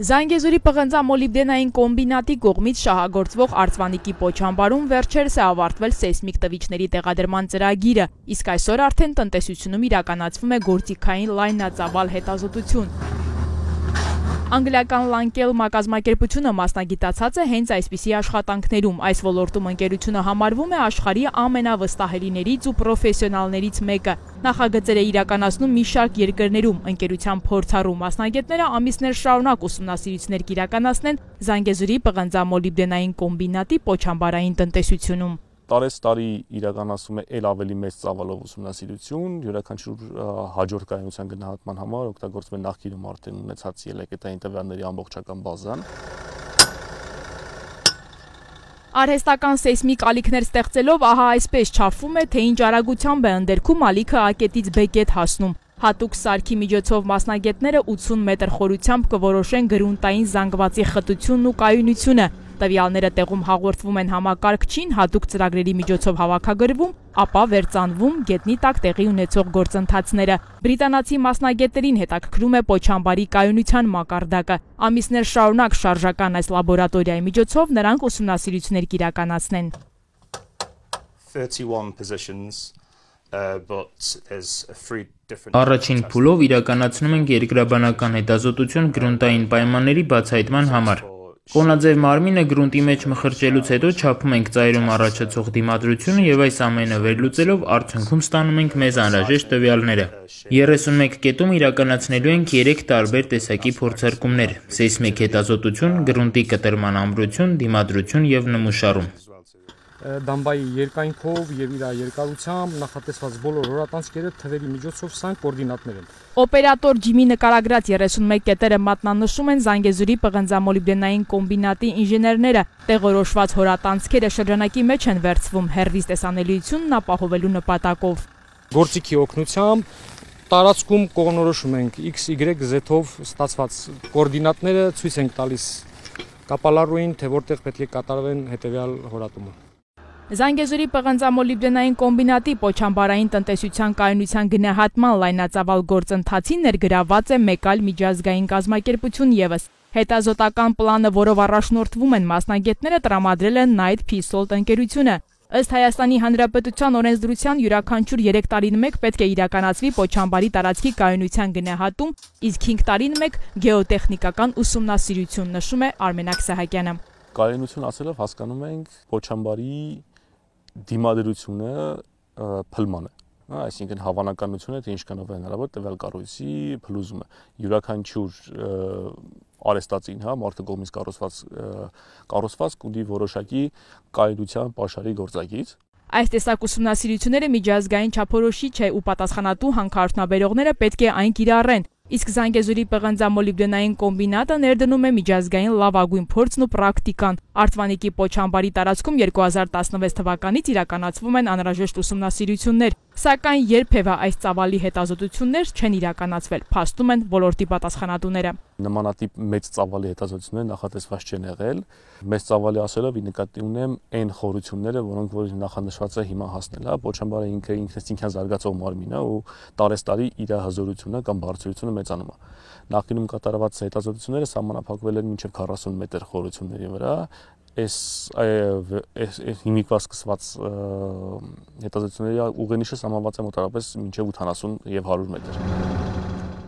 Զանգեզուրի պղնձամոլիբդենային կոմբինատի կողմից շահագործվող արծվանիկի պոչամբարում վերջերս է ավարտվել սեյսմիկ տվիչների տեղադրման ծրագիրը, իսկ այսօր արդեն տնտեսությունում իրականացվում է գործիքային լայնածավալ հետազոտություն։ Անգլիական Լանկել մակազմակերպությունը մասնագիտացած է հենց այսպիսի աշխատանքներում։ Այս ոլորտում ընկերությունը համարվում է աշխարհի ամենավստահելիներից ու պրոֆեսիոնալներից մեկը։ Նախագծեր է իրականացնում մի շարք երկրներում։ Ընկերության փորձառու մասնագետները ամիսներ շարունակ ուսումնասիրություններ կիրականացնեն Զանգեզուրի պղնձամոլիբդենային կոմբինատի պոչամբարային տնտեսությունում տարեց տարի իրականացում է ել ավելի մեծ ծավալով ուսումնասիրություն, յուրաքանչյուր հաջորդ կայունության գնահատման համար օգտագործվում է նախկինում արդեն ունեցած ելեկետային տվյալների ամբողջական բազան։ Արհեստական սեյսմիկ ալիքներ ստեղծելով ահա այսպես չափվում է, թե ինչ արագությամբ է ընդերքում ալիքը ակետից բեկետ հասնում։ Հատուկ սարքի միջոցով մասնագետները 80 մետր խորությամբ կորոշեն գրունտային զանգվածի խտությունն ու կայունությունը, Տվյալները տեղում հաղորդվում են համակարգչին, հատուկ ծրագրերի միջոցով հավաքագրվում, ապա վերծանվում գետնի տակ տեղի ունեցող գործընթացները։ Բրիտանացի մասնագետերին հետաքրքրում է պոչամբարի կայունության մակարդակը։ Ամիսներ շարունակ շարժական այս լաբորատորիայի միջոցով նրանք ուսումնասիրություններ կիրականացնեն։ 31 positions Առաջին փուլով իրականացնում ենք երկրաբանական հետազոտություն գրունտային պայմանների բացահայտման համար։ Կոնաձև մարմինը գրունտի մեջ մխրճելուց հետո չափում ենք ծայրում առաջացող դիմադրությունը եւ այս ամենը վերլուծելով արդյունքում ստանում ենք մեզ անհրաժեշտ տվյալները։ 31 կետում իրականացնելու ենք 3 տարբեր տեսակի փորձարկումներ՝ սեյսմիկ հետազոտություն, գրունտի կտրման ամրություն, դիմադրություն եւ նմուշարում դամբայի երկայնքով եւ իր երկարությամբ նախատեսված բոլոր հորատանցքերը թվերի միջոցով սանք կոորդինատներ են։ Օպերատոր Ջիմի նկարագրած 31 կետերը մատնանշում են Զանգեզուրի պղնձամոլիբդենային կոմբինատի ինժեներները։ Տեղորոշված հորատանցքերը շրջանակի մեջ են վերցվում հերվիս տեսանելիությունն ապահովելու նպատակով։ Գործիքի օգնությամբ տարածքում կողնորոշում ենք x, y, z-ով ստացված կոորդինատները ցույց ենք տալիս կապալառուին, թե որտեղ պետք է կատարվեն հետևյալ հորատումը։ Զանգեզուրի պղնձամոլիբդենային կոմբինատի պոչամբարային տնտեսության կայունության գնահատման լայնածավալ գործընթացին ներգրաված է մեկ այլ միջազգային կազմակերպություն եւս։ Հետազոտական պլանը, որով առաջնորդվում են մասնագետները, տրամադրել են Night Peace ընկերությունը։ Ըստ Հայաստանի Հանրապետության օրենսդրության յուրաքանչյուր 3 տարին մեկ պետք է իրականացվի Պոչամբարի տարածքի կայունության գնահատում, իսկ 5 տարին մեկ գեոտեխնիկական ուսումնասիրություն, նշում է Արմենակ Սահակյանը։ Կայունություն ասելով հասկանում ենք Պոչամբարի դիմադրությունը փլման է հա այսինքն հավանականությունը թե ինչքանով է հնարավոր տվյալ կառույցի փլուզումը յուրաքանչյուր արեստացին հա մարդու կողմից կառուցված կառուցված կունի որոշակի կայունության pašարի գործակից Այս տեսակ ուսումնասիրությունները միջազգային չափորոշիչ է ու պատասխանատու հանքարդյունաբերողները պետք է այն կիրառեն, Իսկ Զանգեզուրի պղնձամոլիբդենային կոմբինատը ներդնում է միջազգային լավագույն փորձն ու պրակտիկան։ Արտվանիկի Պոչամբարի տարածքում 2016 թվականից իրականացվում են անհրաժեշտ ուսումնասիրություններ, սակայն երբևէ այս ծավալի հետազոտություններ չեն իրականացվել, փաստում են ոլորտի պատասխանատուները։ Նմանատիպ մեծ ծավալի հետազոտություններ նախատեսված չեն եղել։ Մեծ ծավալի ասելով ի նկատի ունեմ այն խորությունները, որոնք որ նախանշված է հիմա հասնել, հա, Պոչամբարը ինքը ինքնին զարգացող մարմին է ու տարեստարի իր հզորությունը կամ բարձրությունը մեծանում է։ Նախկինում կատարված հետազոտությունները սահմանափակվել են մինչև 40 մետր խորությունների վրա, այս այս հիմիկվա սկսված հետազոտությունների ուղենիշը սահմանված է մոտավորապես մինչև 80 եւ 100 մետր։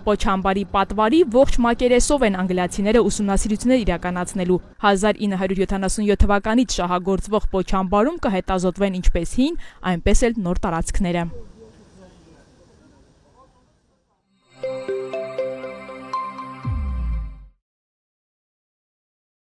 Պոչամբարի պատվարի ողջ մակերեսով են անգլիացիները ուսումնասիրություններ իրականացնելու։ 1977 թվականից շահագործվող Պոչամբարում կհետազոտվեն ինչպես հին, այնպես էլ նոր տարածքները։